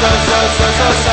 so so so so so